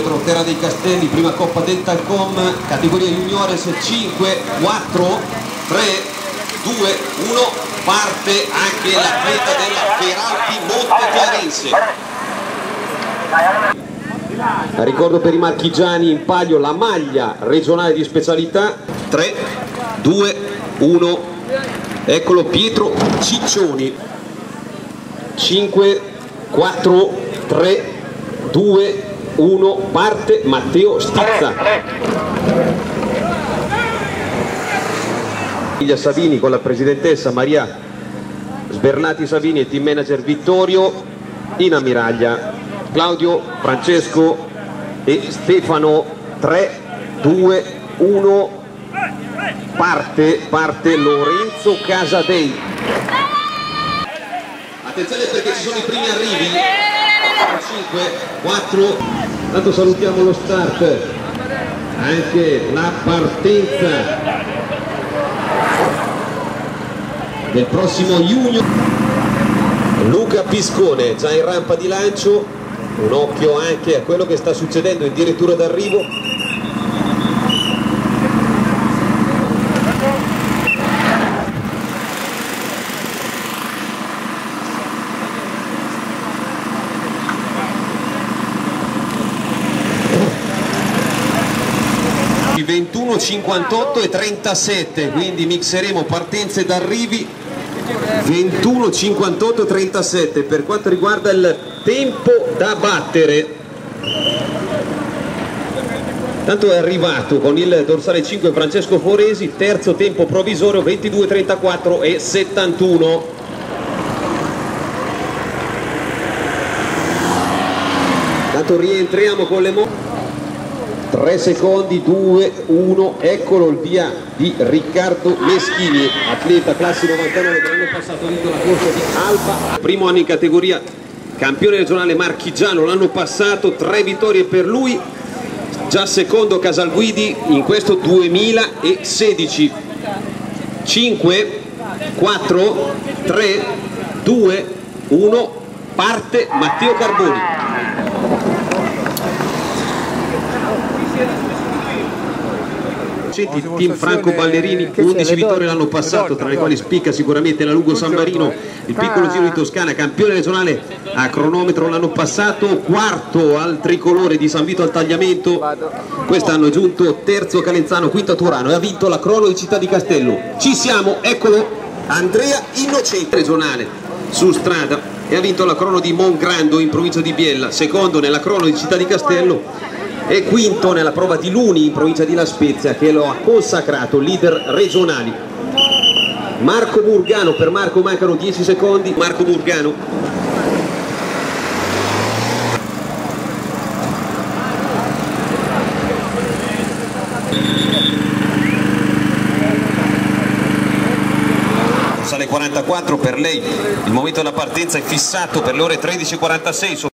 Portera dei Castelli, prima Coppa Dentalcom, categoria juniores 5, 4, 3, 2, 1, parte anche l'atleta della Feralpi Monte Chiarense. Ricordo per i marchigiani in palio la maglia regionale di specialità 3, 2, 1, eccolo Pietro Ciccioni 5, 4, 3, 2, 1, parte Matteo Stizza. Famiglia Savini con la presidentessa Maria Sbernati Savini e team manager Vittorio in ammiraglia Claudio, Francesco e Stefano 3, 2, 1 parte, parte Lorenzo Casadei. Attenzione perché ci sono i primi arrivi. 5, 4 tanto salutiamo lo start anche la partenza del prossimo giugno Luca Piscone già in rampa di lancio un occhio anche a quello che sta succedendo addirittura d'arrivo 21, 58 e 37 quindi mixeremo partenze ed arrivi. 21, 58 e 37 per quanto riguarda il tempo da battere. Tanto è arrivato con il dorsale 5 Francesco Foresi. Terzo tempo provvisorio 22, 34 e 71 tanto rientriamo con le moto 3 secondi 2 1 eccolo il via di Riccardo Meschini atleta classe 99 che l'anno passato ha vinto la corsa di Alba. Primo anno in categoria campione regionale marchigiano l'anno passato tre vittorie per lui già secondo Casalguidi in questo 2016 5 4 3 2 1 parte Matteo Carboni Senti, team Franco Ballerini, 11 vittorie l'anno passato, tra le quali spicca sicuramente la Lugo San Marino, il piccolo giro di Toscana, campione regionale a cronometro l'anno passato, quarto al tricolore di San Vito al tagliamento, quest'anno è giunto terzo Calenzano, quinto a Turano e ha vinto la crono di Città di Castello. Ci siamo, eccolo, Andrea Innocente regionale su strada e ha vinto la crono di Mongrando in provincia di Biella, secondo nella crono di Città di Castello e quinto nella prova di Luni in provincia di La Spezia che lo ha consacrato leader regionali. Marco Burgano per Marco mancano 10 secondi. Marco Burgano. Sale 44 per lei. Il momento della partenza è fissato per le ore 13.46